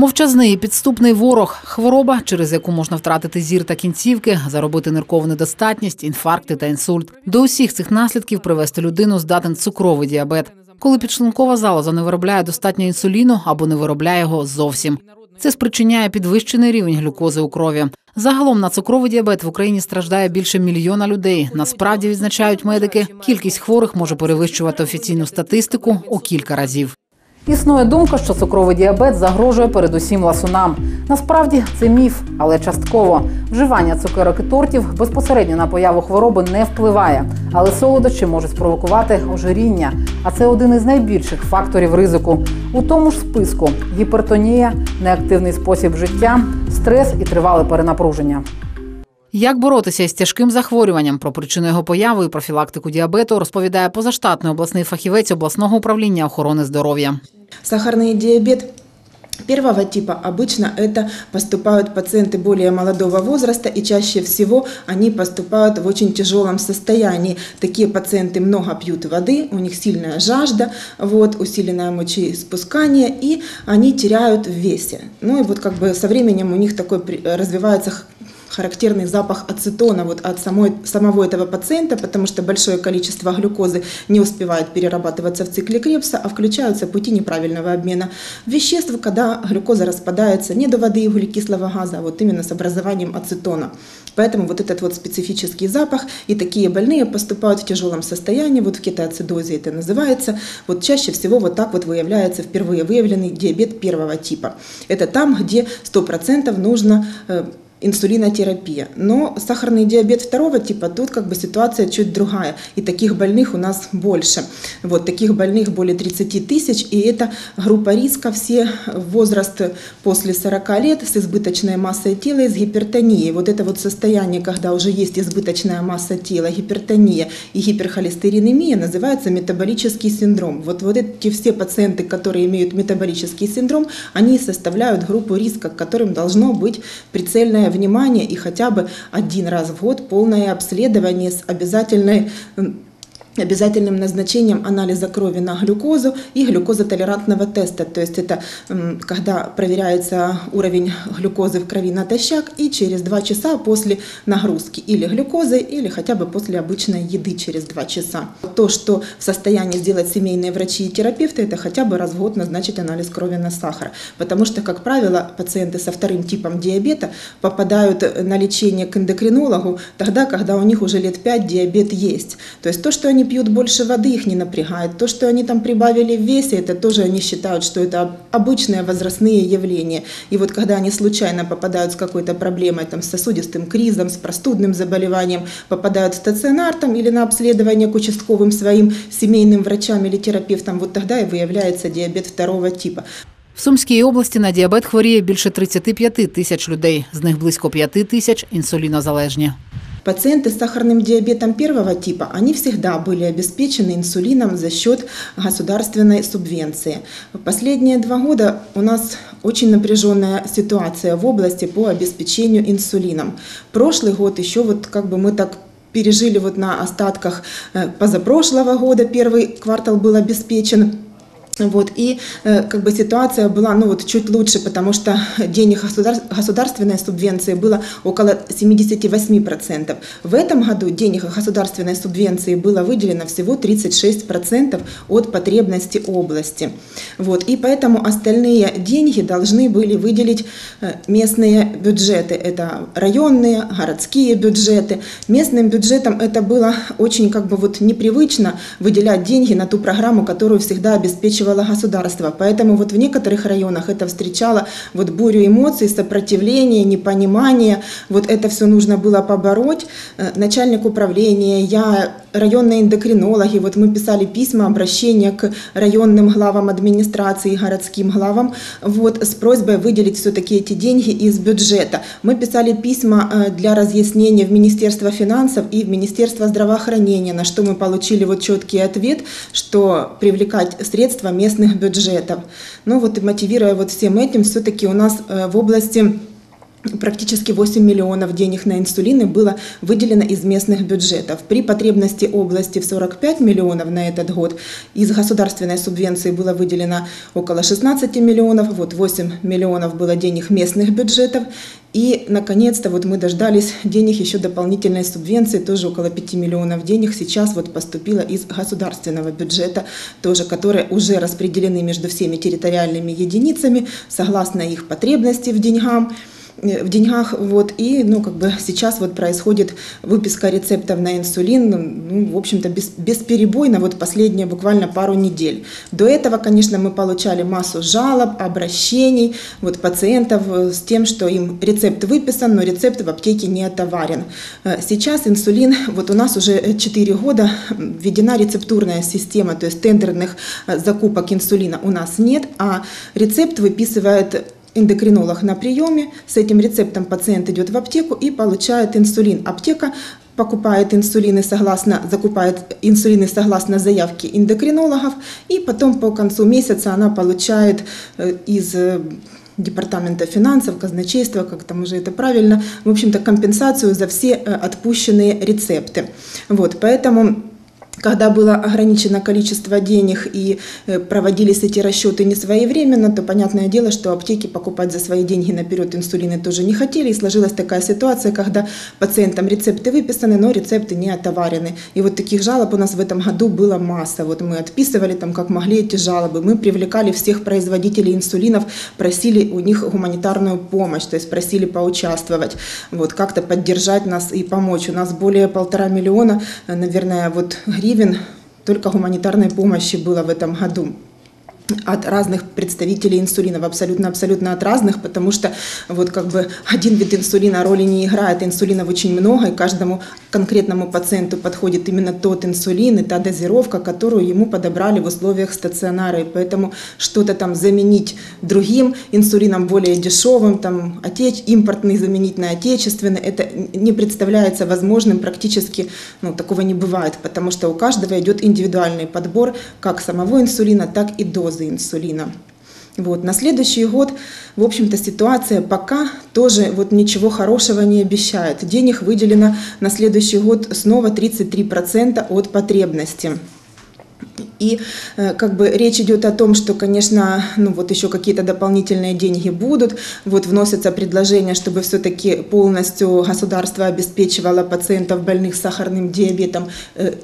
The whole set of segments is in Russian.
Мовчазний підступний ворог хвороба, через яку можна втратити зір та кінцівки, заробити ниркову недостатність, інфаркти та інсульт. До усіх цих наслідків привести людину здатен цукровий діабет, коли підшлункова залоза не виробляє достатньо інсуліну або не виробляє його зовсім. Це спричиняє підвищений рівень глюкози у крові. Загалом на цукровий діабет в Україні страждає більше мільйона людей. Насправді відзначають медики, кількість хворих може перевищувати офіційну статистику у кілька разів. Існує думка, що цукровий діабет загрожує передусім ласунам. Насправді це міф, але частково вживання цукерок і тортів безпосередньо на появу хвороби не впливає, але солодощі можуть спровокувати ожиріння. А це один із найбільших факторів ризику. У тому ж списку гіпертонія, неактивний спосіб життя, стрес і тривале перенапруження. Як боротися із тяжким захворюванням про причину його появи і профілактику діабету, розповідає позаштатний обласний фахівець обласного управління охорони здоров'я. Сахарный диабет Первого типа обычно это поступают пациенты более молодого возраста и чаще всего они поступают в очень тяжелом состоянии. Такие пациенты много пьют воды, у них сильная жажда, вот, усиленное мочеиспускание и они теряют в весе. Ну и вот как бы со временем у них такой развивается характерный запах ацетона вот от самой, самого этого пациента, потому что большое количество глюкозы не успевает перерабатываться в цикле Крепса, а включаются пути неправильного обмена веществ, когда глюкоза распадается не до воды и углекислого газа, а вот именно с образованием ацетона. Поэтому вот этот вот специфический запах, и такие больные поступают в тяжелом состоянии, вот в кетоацидозе это называется, вот чаще всего вот так вот выявляется впервые выявленный диабет первого типа. Это там, где 100% нужно э, инсулинотерапия. Но сахарный диабет второго типа, тут как бы ситуация чуть другая. И таких больных у нас больше. Вот таких больных более 30 тысяч. И это группа риска все возраст после 40 лет с избыточной массой тела и с гипертонией. Вот это вот состояние, когда уже есть избыточная масса тела, гипертония и гиперхолестеринемия, называется метаболический синдром. Вот, вот эти все пациенты, которые имеют метаболический синдром, они составляют группу риска, к которым должно быть прицельное внимание и хотя бы один раз в год полное обследование с обязательной обязательным назначением анализа крови на глюкозу и глюкозотолерантного теста. То есть это когда проверяется уровень глюкозы в крови натощак и через 2 часа после нагрузки или глюкозы, или хотя бы после обычной еды через 2 часа. То, что в состоянии сделать семейные врачи и терапевты, это хотя бы раз в год назначить анализ крови на сахар. Потому что, как правило, пациенты со вторым типом диабета попадают на лечение к эндокринологу тогда, когда у них уже лет 5 диабет есть. То есть то, что они пьют больше воды, их не напрягает. То, что они там прибавили в весе, это тоже они считают, что это обычные возрастные явления. И вот когда они случайно попадают с какой-то проблемой, там, с сосудистым кризом, с простудным заболеванием, попадают в стационар там, или на обследование к участковым своим семейным врачам или терапевтам, вот тогда и выявляется диабет второго типа. В Сумській області на діабет хворіє більше 35 тисяч людей, з них близько 5 тисяч інсулінозалежні. Пациенты с сахарным диабетом первого типа, они всегда были обеспечены инсулином за счет государственной субвенции. Последние два года у нас очень напряженная ситуация в области по обеспечению инсулином. Прошлый год еще вот как бы мы так пережили вот на остатках э, позапрошлого года, первый квартал был обеспечен вот, и э, как бы ситуация была ну, вот, чуть лучше, потому что денег государ... государственной субвенции было около 78%. В этом году денег государственной субвенции было выделено всего 36% от потребности области. Вот, и поэтому остальные деньги должны были выделить э, местные бюджеты. Это районные, городские бюджеты. Местным бюджетам это было очень как бы вот непривычно выделять деньги на ту программу, которую всегда обеспечивала поддерживало государство. Поэтому вот в некоторых районах это встречало вот бурю эмоций, сопротивления, непонимания. Вот это все нужно было побороть. Э, начальник управления, я, районные эндокринологи, вот мы писали письма, обращения к районным главам администрации, городским главам, вот с просьбой выделить все-таки эти деньги из бюджета. Мы писали письма э, для разъяснения в Министерство финансов и в Министерство здравоохранения, на что мы получили вот четкий ответ, что привлекать средства местных бюджетов. Ну вот и мотивируя вот всем этим, все-таки у нас э, в области практически 8 миллионов денег на инсулины было выделено из местных бюджетов. При потребности области в 45 миллионов на этот год из государственной субвенции было выделено около 16 миллионов, вот 8 миллионов было денег местных бюджетов. И, наконец-то, вот мы дождались денег еще дополнительной субвенции, тоже около 5 миллионов денег сейчас вот поступило из государственного бюджета, тоже, которые уже распределены между всеми территориальными единицами, согласно их потребности в деньгам. Э, в деньгах, вот, и, ну, как бы сейчас вот происходит выписка рецептов на инсулин, ну, в общем-то, без, бесперебойно, вот последние буквально пару недель. До этого, конечно, мы получали массу жалоб, обращений, вот, пациентов э, с тем, что им рецепт выписан, но рецепт в аптеке не отоварен. Э, сейчас инсулин, вот у нас уже 4 года введена рецептурная система, то есть тендерных закупок инсулина у нас нет, а рецепт выписывает эндокринолог на приеме. С этим рецептом пациент идет в аптеку и получает инсулин. Аптека покупает инсулины согласно, закупает инсулины согласно заявке эндокринологов, и потом по концу месяца она получает э, из э, департамента финансов, казначейства, как там уже это правильно, в общем-то компенсацию за все э, отпущенные рецепты. Вот, поэтому когда было ограничено количество денег и э, проводились эти расчеты не своевременно, то понятное дело, что аптеки покупать за свои деньги наперед инсулины тоже не хотели. И сложилась такая ситуация, когда пациентам рецепты выписаны, но рецепты не отоварены. И вот таких жалоб у нас в этом году было масса. Вот мы отписывали там как могли эти жалобы. Мы привлекали всех производителей инсулинов, просили у них гуманитарную помощь, то есть просили поучаствовать, вот как-то поддержать нас и помочь. У нас более полтора миллиона, э, наверное, вот гривен только гуманитарной помощи было в этом году от разных представителей инсулинов, абсолютно-абсолютно от разных, потому что вот как бы один вид инсулина роли не играет, инсулинов очень много, и каждому конкретному пациенту подходит именно тот инсулин и та дозировка, которую ему подобрали в условиях стационара, и поэтому что-то там заменить другим инсулином более дешевым, там отеч... импортный заменить на отечественный, это не представляется возможным практически, ну такого не бывает, потому что у каждого идет индивидуальный подбор как самого инсулина, так и дозы дозы инсулина. Вот. На следующий год, в общем-то, ситуация пока тоже вот ничего хорошего не обещает. Денег выделено на следующий год снова 33% от потребности. И э, как бы речь идет о том, что, конечно, ну вот еще какие-то дополнительные деньги будут. Вот вносятся предложения, чтобы все-таки полностью государство обеспечивало пациентов больных сахарным диабетом э,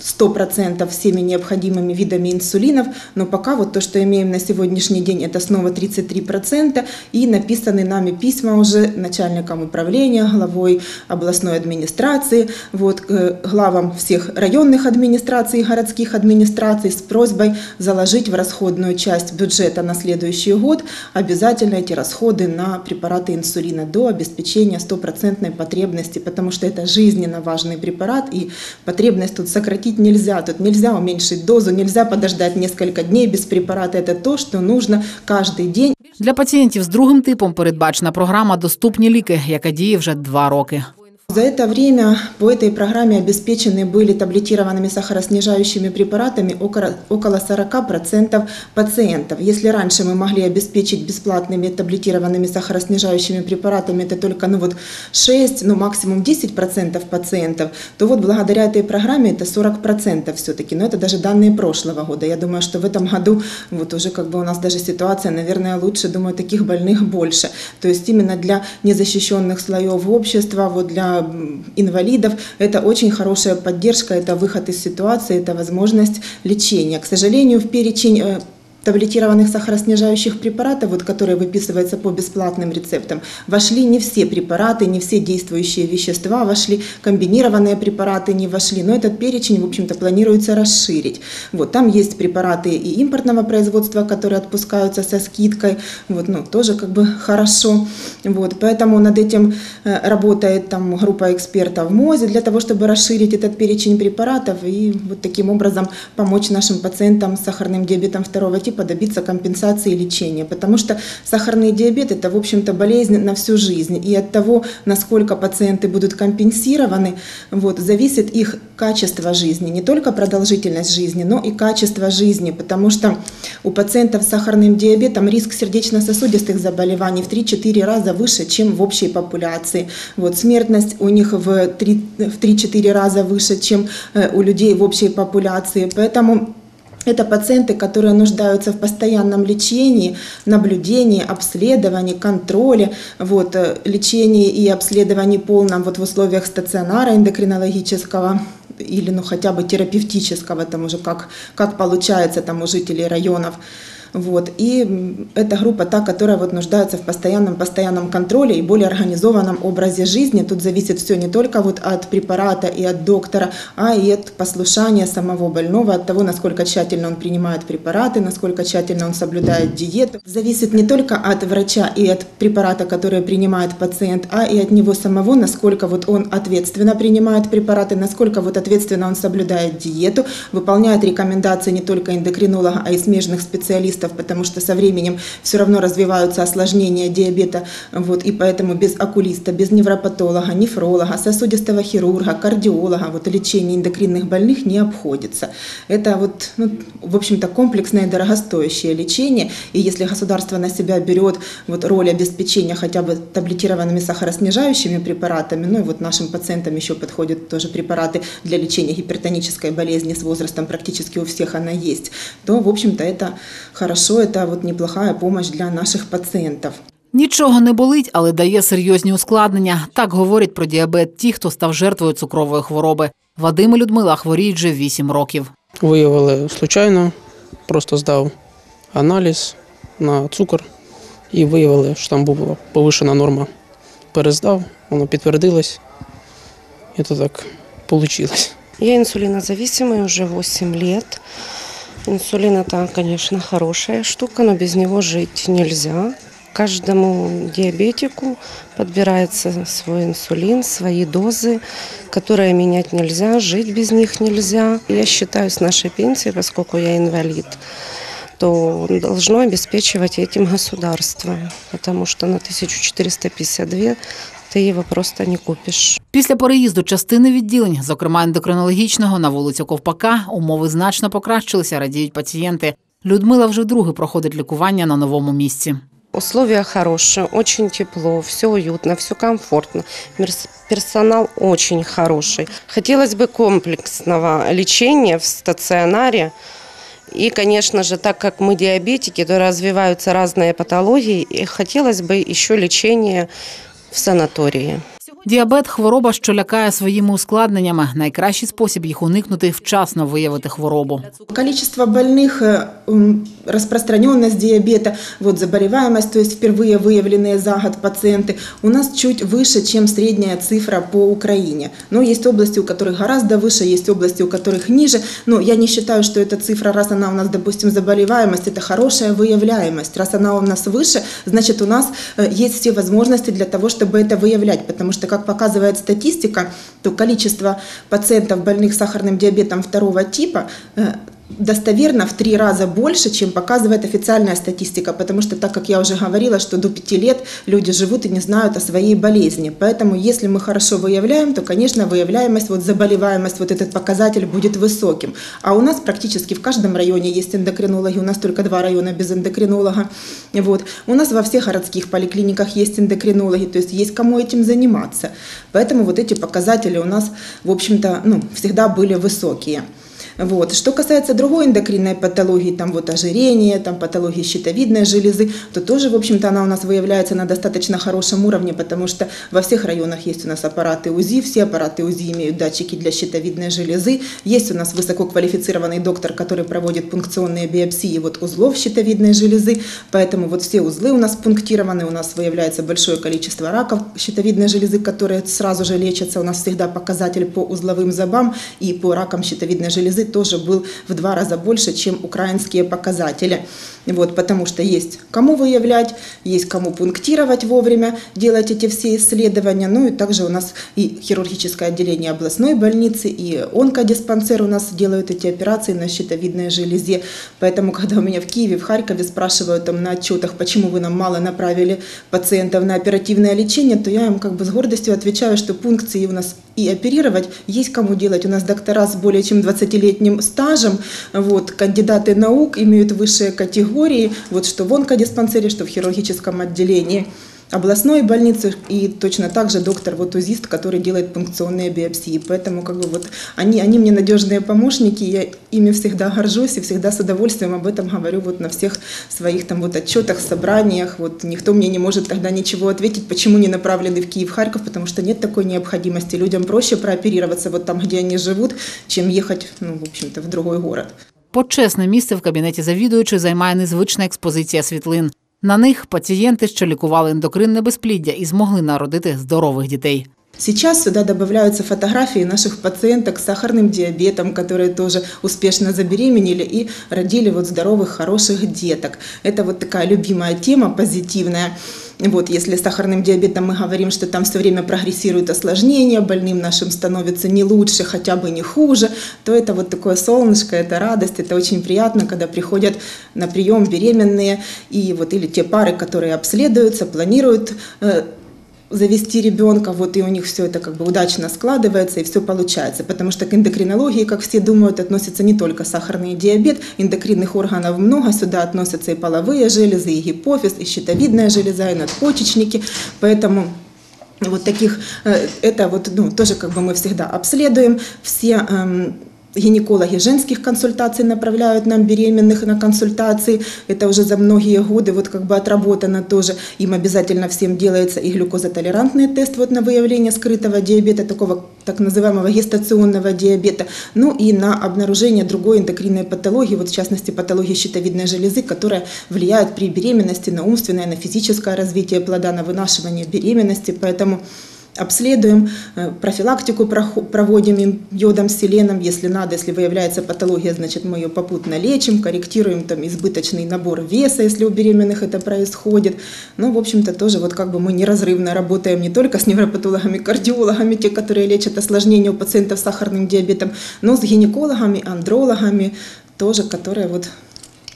100% всеми необходимыми видами инсулинов, но пока вот то, что имеем на сегодняшний день, это снова 33%, и написаны нами письма уже начальникам управления, главой областной администрации, вот, главам всех районных администраций, городских администраций с просьбой заложить в расходную часть бюджета на следующий год обязательно эти расходы на препараты инсулина до обеспечения стопроцентной потребности, потому что это жизненно важный препарат, и потребность тут сократить сократить нельзя. Тут нельзя уменьшить дозу, нельзя подождать несколько дней без препарата. Это то, что нужно каждый день. Для пацієнтів з другим типом передбачена програма Доступні ліки, яка діє вже два роки. За это время по этой программе обеспечены были таблетированными сахароснижающими препаратами около, около 40% пациентов. Если раньше мы могли обеспечить бесплатными таблетированными сахароснижающими препаратами это только ну вот 6, ну максимум 10% пациентов, то вот благодаря этой программе это 40% все-таки. Но это даже данные прошлого года. Я думаю, что в этом году вот уже как бы у нас даже ситуация, наверное, лучше. Думаю, таких больных больше. То есть именно для незащищенных слоев общества, вот для инвалидов. Это очень хорошая поддержка, это выход из ситуации, это возможность лечения. К сожалению, в перечень э, таблетированных сахароснижающих препаратов, вот, которые выписываются по бесплатным рецептам, вошли не все препараты, не все действующие вещества вошли, комбинированные препараты не вошли, но этот перечень, в общем-то, планируется расширить. Вот, там есть препараты и импортного производства, которые отпускаются со скидкой, вот, ну, тоже как бы хорошо. Вот, поэтому над этим э, работает там группа экспертов МОЗе для того, чтобы расширить этот перечень препаратов и вот таким образом помочь нашим пациентам с сахарным диабетом второго типа типа добиться компенсации лечения, потому что сахарный диабет – это, в общем-то, болезнь на всю жизнь, и от того, насколько пациенты будут компенсированы, вот, зависит их качество жизни, не только продолжительность жизни, но и качество жизни, потому что у пациентов с сахарным диабетом риск сердечно-сосудистых заболеваний в 3-4 раза выше, чем в общей популяции. Вот, смертность у них в 3-4 раза выше, чем э, у людей в общей популяции. Поэтому это пациенты, которые нуждаются в постоянном лечении, наблюдении, обследовании, контроле, вот, э, лечении и обследовании полном вот, в условиях стационара эндокринологического или ну, хотя бы терапевтического, там уже как, как получается там у жителей районов. Вот. И эта группа та, которая вот нуждается в постоянном, постоянном контроле и более организованном образе жизни. Тут зависит все не только вот от препарата и от доктора, а и от послушания самого больного, от того, насколько тщательно он принимает препараты, насколько тщательно он соблюдает диету. Зависит не только от врача и от препарата, который принимает пациент, а и от него самого, насколько вот он ответственно принимает препараты, насколько вот ответственно он соблюдает диету, выполняет рекомендации не только эндокринолога, а и смежных специалистов специалистов, потому что со временем все равно развиваются осложнения диабета, вот, и поэтому без окулиста, без невропатолога, нефролога, сосудистого хирурга, кардиолога, вот, лечение эндокринных больных не обходится. Это вот, ну, в общем-то, комплексное дорогостоящее лечение, и если государство на себя берет вот, роль обеспечения хотя бы таблетированными сахароснижающими препаратами, ну и вот нашим пациентам еще подходят тоже препараты для лечения гипертонической болезни с возрастом, практически у всех она есть, то, в общем-то, это хорошо хорошо, это вот неплохая помощь для наших пациентов. Нічого не болить, але дає серйозні ускладнення. Так говорять про діабет ті, хто став жертвою цукрової хвороби. Вадим і Людмила хворіють вже 8 років. Виявили случайно, просто здав аналіз на цукор і виявили, що там була повишена норма. Перездав, воно підтвердилось, і то так вийшло. Я инсулинозависимая уже 8 лет. Инсулин это, конечно, хорошая штука, но без него жить нельзя. Каждому диабетику подбирается свой инсулин, свои дозы, которые менять нельзя, жить без них нельзя. Я считаю, с нашей пенсии, поскольку я инвалид, то должно обеспечивать этим государство, потому что на 1452 ти його просто не купиш. Після переїзду частини відділень, зокрема ендокринологічного, на вулицю Ковпака, умови значно покращилися, радіють пацієнти. Людмила вже вдруге проходить лікування на новому місці. Условия хорошие, очень тепло, все уютно, все комфортно. Персонал очень хороший. Хотелось бы комплексного лечения в стационаре. И, конечно же, так как мы диабетики, то развиваются разные патологии, и хотелось бы еще лечение в санаторії. Діабет хвороба, що лякає своїми ускладненнями. Найкращий спосіб їх уникнути вчасно виявити хворобу. Количество больных, э, распространенность диабета, вот заболеваемость, то есть впервые выявленные за год пациенты, у нас чуть выше, чем средняя цифра по Украине. Но есть области, у которых гораздо выше, есть области, у которых ниже. Но я не считаю, что эта цифра, раз она у нас, допустим, заболеваемость, это хорошая выявляемость. Раз она у нас выше, значит, у нас э, есть все возможности для того, чтобы это выявлять, потому что как показывает статистика, то количество пациентов больных сахарным диабетом второго типа э, достоверно в три раза больше, чем показывает официальная статистика, потому что, так как я уже говорила, что до пяти лет люди живут и не знают о своей болезни. Поэтому, если мы хорошо выявляем, то, конечно, выявляемость, вот заболеваемость, вот этот показатель будет высоким. А у нас практически в каждом районе есть эндокринологи, у нас только два района без эндокринолога. Вот. У нас во всех городских поликлиниках есть эндокринологи, то есть есть кому этим заниматься. Поэтому вот эти показатели у нас, в общем-то, ну, всегда были высокие. Вот. Что касается другой эндокринной патологии, там вот ожирение, там патологии щитовидной железы, то тоже, в общем-то, она у нас выявляется на достаточно хорошем уровне, потому что во всех районах есть у нас аппараты УЗИ, все аппараты УЗИ имеют датчики для щитовидной железы, есть у нас высококвалифицированный доктор, который проводит пункционные биопсии вот узлов щитовидной железы, поэтому вот все узлы у нас пунктированы, у нас выявляется большое количество раков щитовидной железы, которые сразу же лечатся, у нас всегда показатель по узловым зубам и по ракам щитовидной железы тоже был в два раза больше, чем украинские показатели. Вот, потому что есть кому выявлять, есть кому пунктировать вовремя, делать эти все исследования. Ну и также у нас и хирургическое отделение областной больницы, и онкодиспансер у нас делают эти операции на щитовидной железе. Поэтому, когда у меня в Киеве, в Харькове спрашивают там на отчетах, почему вы нам мало направили пациентов на оперативное лечение, то я им как бы с гордостью отвечаю, что пункции у нас и оперировать. Есть кому делать. У нас доктора с более чем 20-летним стажем, вот, кандидаты наук имеют высшие категории, вот что в онкодиспансере, что в хирургическом отделении областной больницы и точно так же доктор вот узист, который делает пункционные биопсии. Поэтому как бы вот они, они мне надежные помощники, я ими всегда горжусь и всегда с удовольствием об этом говорю вот на всех своих там вот отчетах, собраниях. Вот никто мне не может тогда ничего ответить, почему не направлены в Киев, Харьков, потому что нет такой необходимости. Людям проще прооперироваться вот там, где они живут, чем ехать, ну, в общем-то, в другой город. Почесне місце в кабінеті завідуючої займає незвична експозиція світлин. На них пацієнти, що лікували ендокринне безпліддя і змогли народити здорових дітей. Сейчас сюда добавляются фотографии наших пациенток с сахарным диабетом, которые тоже успешно забеременели и родили вот здоровых, хороших деток. Это вот такая любимая тема, позитивная. Вот, если с сахарным диабетом мы говорим, что там все время прогрессируют осложнения, больным нашим становится не лучше, хотя бы не хуже, то это вот такое солнышко, это радость, это очень приятно, когда приходят на прием беременные и вот или те пары, которые обследуются, планируют э, завести ребенка, вот и у них все это как бы удачно складывается и все получается, потому что к эндокринологии, как все думают, относится не только сахарный диабет, эндокринных органов много, сюда относятся и половые железы, и гипофиз, и щитовидная железа, и надпочечники, поэтому вот таких, э, это вот, ну, тоже как бы мы всегда обследуем, все эм, Гинекологи женских консультаций направляют нам беременных на консультации. Это уже за многие годы вот как бы отработано тоже. Им обязательно всем делается и глюкозотолерантный тест вот на выявление скрытого диабета, такого так называемого гестационного диабета. Ну и на обнаружение другой эндокринной патологии, вот в частности патологии щитовидной железы, которая влияет при беременности на умственное, на физическое развитие плода, на вынашивание беременности. Поэтому обследуем, э, профилактику проводим им йодом, селеном, если надо, если выявляется патология, значит мы ее попутно лечим, корректируем там избыточный набор веса, если у беременных это происходит. Ну, в общем-то, тоже вот как бы мы неразрывно работаем не только с невропатологами, кардиологами, те, которые лечат осложнения у пациентов с сахарным диабетом, но с гинекологами, андрологами тоже, которые вот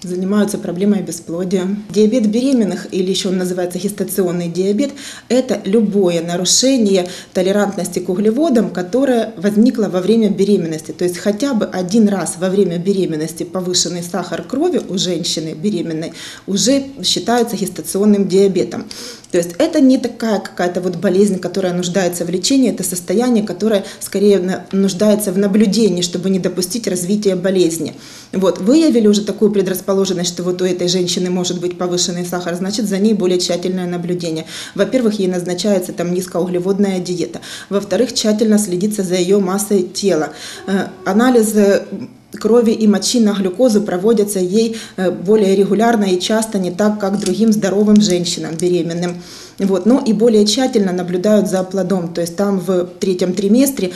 занимаются проблемой бесплодия. Диабет беременных, или еще он называется гестационный диабет, это любое нарушение толерантности к углеводам, которое возникло во время беременности. То есть хотя бы один раз во время беременности повышенный сахар крови у женщины беременной уже считается гестационным диабетом. То есть это не такая какая-то вот болезнь, которая нуждается в лечении, это состояние, которое скорее нуждается в наблюдении, чтобы не допустить развития болезни. Вот, выявили уже такую предрасположенность, что вот у этой женщины может быть повышенный сахар, значит, за ней более тщательное наблюдение. Во-первых, ей назначается там низкоуглеводная диета. Во-вторых, тщательно следится за ее массой тела. Э, анализы крови и мочи на глюкозу проводятся ей более регулярно и часто, не так, как другим здоровым женщинам беременным. Вот, но и более тщательно наблюдают за плодом. То есть там в третьем триместре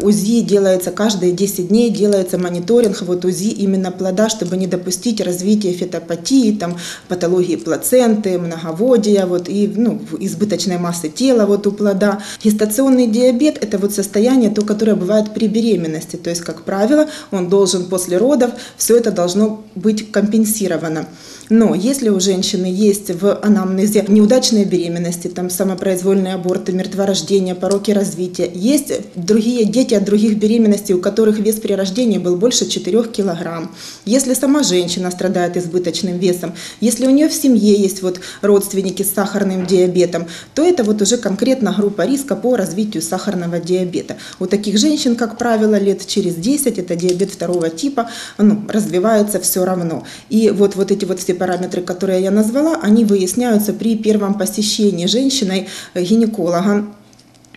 УЗИ делается каждые 10 дней, делается мониторинг вот УЗИ именно плода, чтобы не допустить развития фетопатии, там, патологии плаценты, многоводия вот, и ну, избыточной массы тела вот у плода. Гестационный диабет – это вот состояние, то, которое бывает при беременности. То есть, как правило, он должен после родов, все это должно быть компенсировано. Но если у женщины есть в анамнезе неудачные беременности, там самопроизвольные аборты, мертворождение, пороки развития, есть другие дети от других беременностей, у которых вес при рождении был больше 4 килограмм. Если сама женщина страдает избыточным весом, если у нее в семье есть вот родственники с сахарным диабетом, то это вот уже конкретно группа риска по развитию сахарного диабета. У таких женщин, как правило, лет через 10, это диабет второго типа, ну, развивается все равно. И вот, вот эти вот все параметры, которые я назвала, они выясняются при первом посещении женщиной гинеколога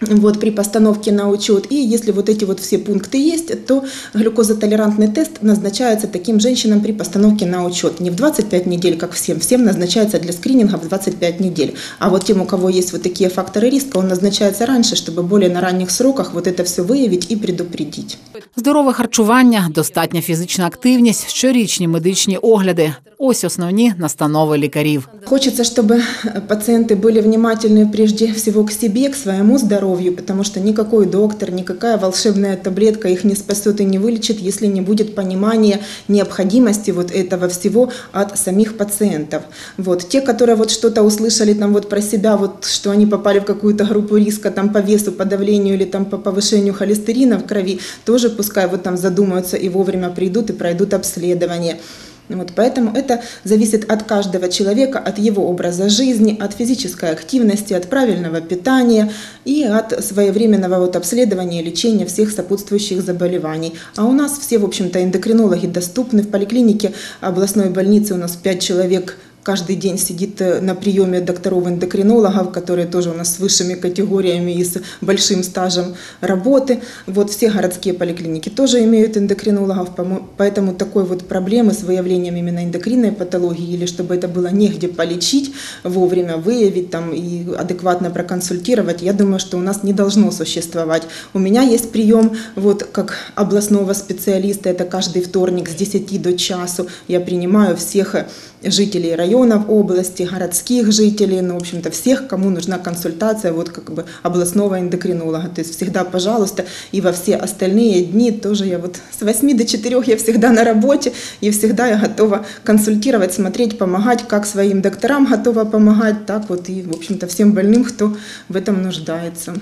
вот, при постановке на учет. И если вот эти вот все пункты есть, то глюкозотолерантный тест назначается таким женщинам при постановке на учет. Не в 25 недель, как всем. Всем назначается для скрининга в 25 недель. А вот тем, у кого есть вот такие факторы риска, он назначается раньше, чтобы более на ранних сроках вот это все выявить и предупредить. Здорове харчування, достатня фізична активність, щорічні медичні огляди. Ось основні настанови лікарів. Хочется, чтобы пациенты были внимательны прежде всего к себе, к своему здоровью, потому что никакой доктор, никакая волшебная таблетка их не спасет и не вылечит, если не будет понимания необходимости вот этого всего от самих пациентов. Вот. Те, которые вот что-то услышали там вот про себя, вот, что они попали в какую-то группу риска там по весу, по давлению или там по повышению холестерина в крови, тоже пускай вот там задумаются и вовремя придут и пройдут обследование. Вот, поэтому это зависит от каждого человека, от его образа жизни, от физической активности, от правильного питания и от своевременного вот обследования и лечения всех сопутствующих заболеваний. А у нас все, в общем-то, эндокринологи доступны. В поликлинике областной больницы у нас 5 человек каждый день сидит э, на приеме докторов-эндокринологов, которые тоже у нас с высшими категориями и с большим стажем работы. Вот все городские поликлиники тоже имеют эндокринологов, поэтому такой вот проблемы с выявлением именно эндокринной патологии или чтобы это было негде полечить, вовремя выявить там и адекватно проконсультировать, я думаю, что у нас не должно существовать. У меня есть прием вот как областного специалиста, это каждый вторник с 10 до часу. Я принимаю всех э, жителей районов области, городских жителей, ну, в общем-то, всех, кому нужна консультация вот как бы областного эндокринолога. То есть всегда, пожалуйста, и во все остальные дни тоже я вот с 8 до 4 я всегда на работе, и всегда я готова консультировать, смотреть, помогать, как своим докторам готова помогать, так вот и, в общем-то, всем больным, кто в этом нуждается.